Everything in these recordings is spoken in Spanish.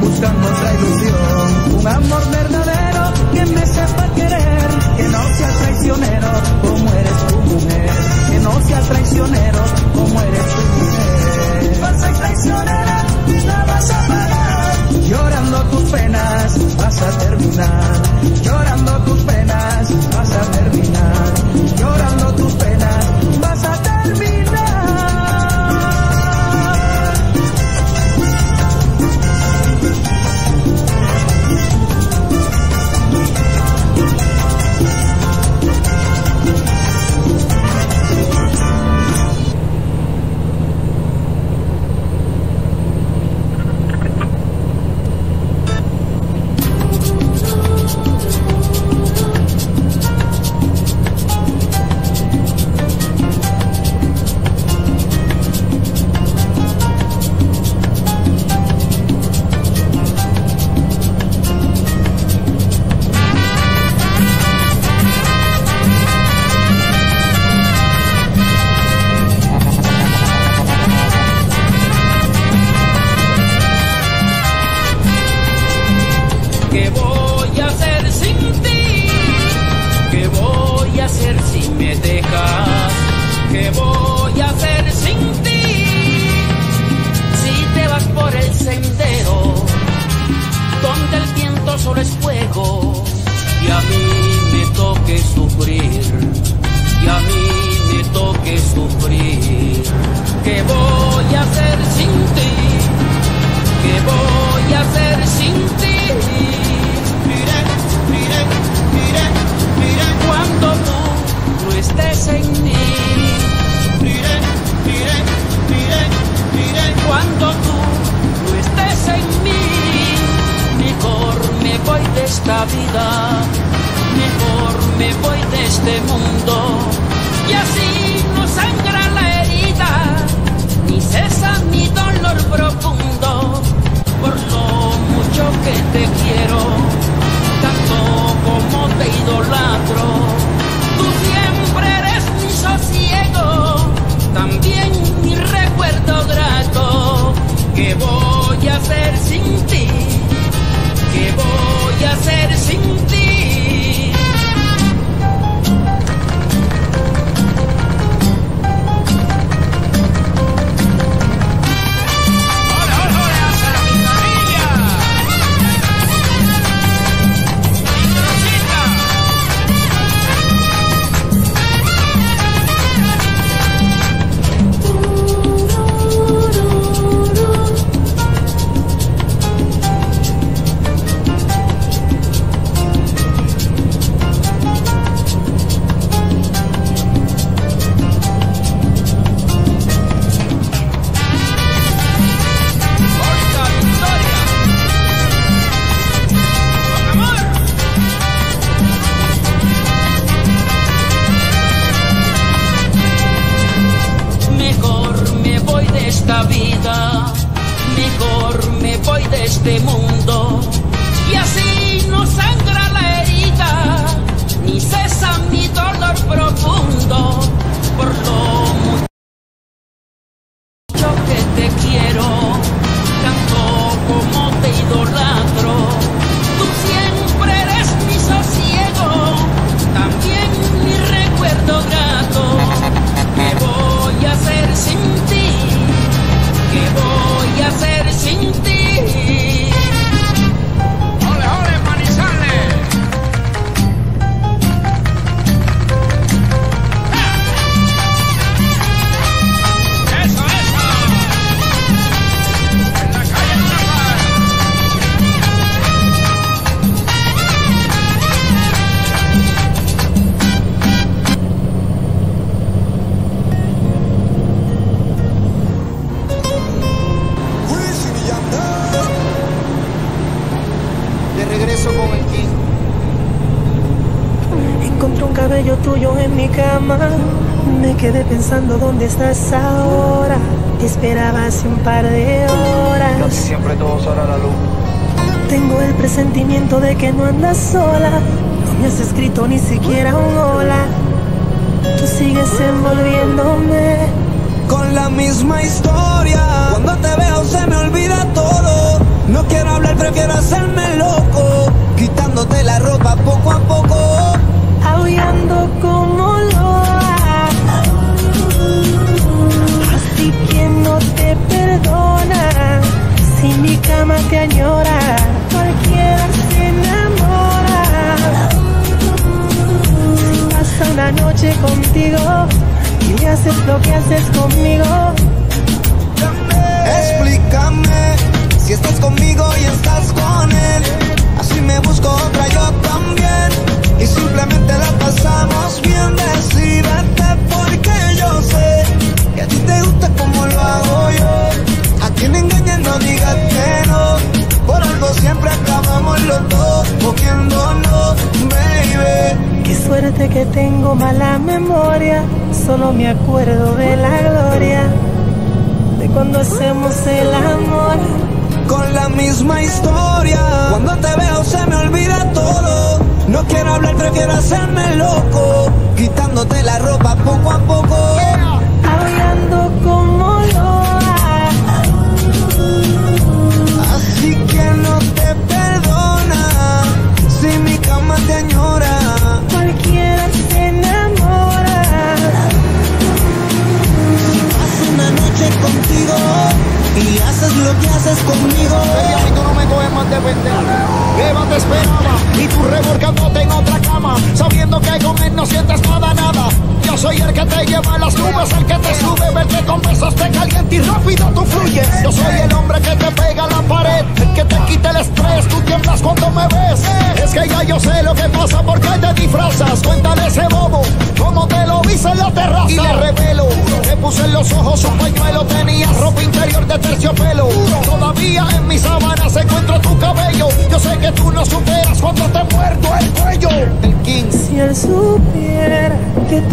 buscando otra ilusión. Un amor verdadero que me sepa querer, que no sea traicionero como eres tu mujer, que no sea traicionero como eres tu mujer. Vas a traicionera, la vas a pagar. Llorando tus penas vas a terminar. Llorando mejor me voy de este mundo. Y así me quedé pensando dónde estás ahora. Te esperaba hace un par de horas. Casi siempre todo sale a la luz. Tengo el presentimiento de que no andas sola. No me has escrito ni siquiera un hola. Tú sigues envolviéndome con la misma historia. Cuando te veo se me olvida todo. No quiero hablar, prefiero hacerme loco. Quitándote la ropa poco a poco. Aullando con te añora, cualquiera se enamora. Si pasa una noche contigo y me haces lo que haces conmigo. misma historia. Cuando te veo se me olvida todo. No quiero hablar, prefiero hacerme loco. Quitándote la ropa poco a poco. Hablando como loa. Así que no te perdona. Si mi cama te añora. Cualquiera se enamora. Paso una noche contigo y haces lo que haces conmigo. Deba te esperaba y tú revolcándote en otro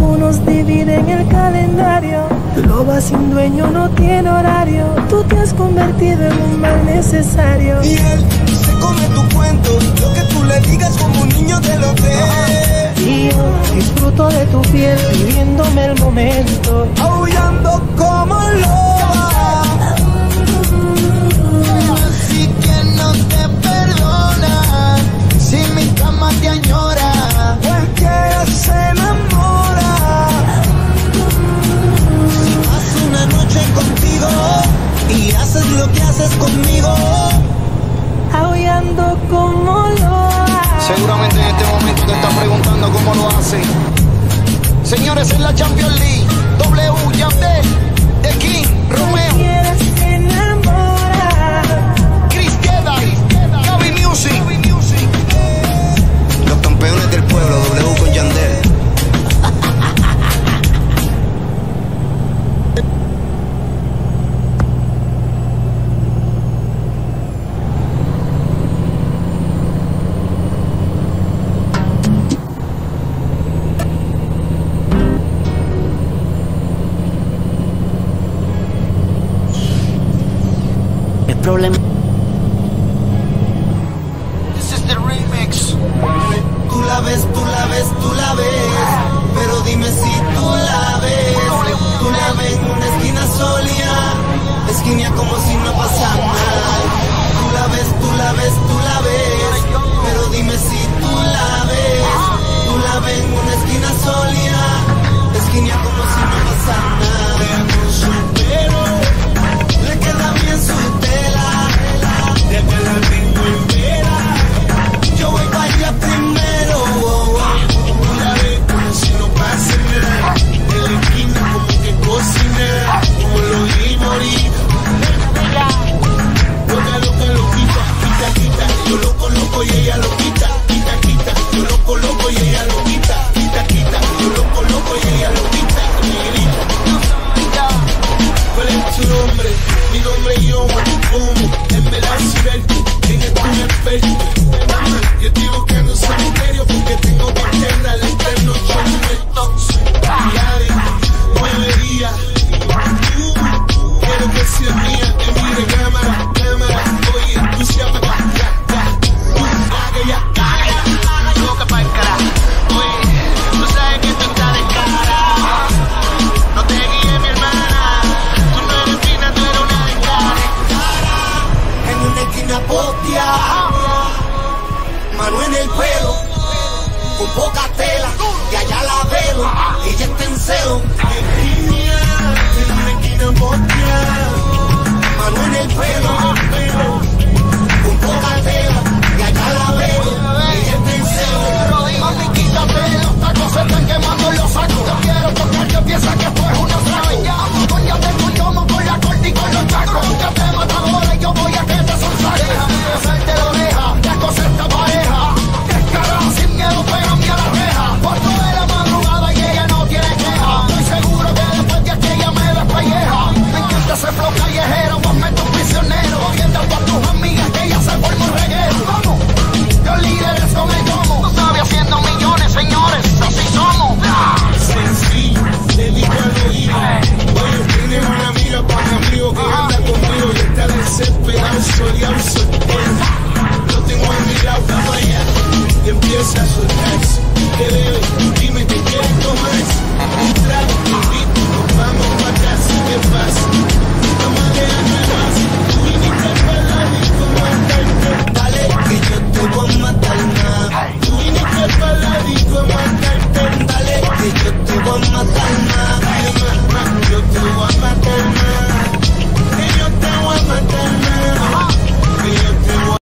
Unos dividen el calendario. Loba sin dueño no tiene horario. Tú te has convertido en un mal necesario. Y él se come tu cuento. Lo que tú le digas como un niño te lo. Y yo disfruto de tu piel, viviéndome el momento. Aullando como lobo. y haces lo que haces conmigo. Aullando como lo hace. Seguramente en este momento te están preguntando cómo lo hace. Señores, en la Champions League, W, Yandel, The King, Romeo. Chris Gaby Music. Los campeones del pueblo, W.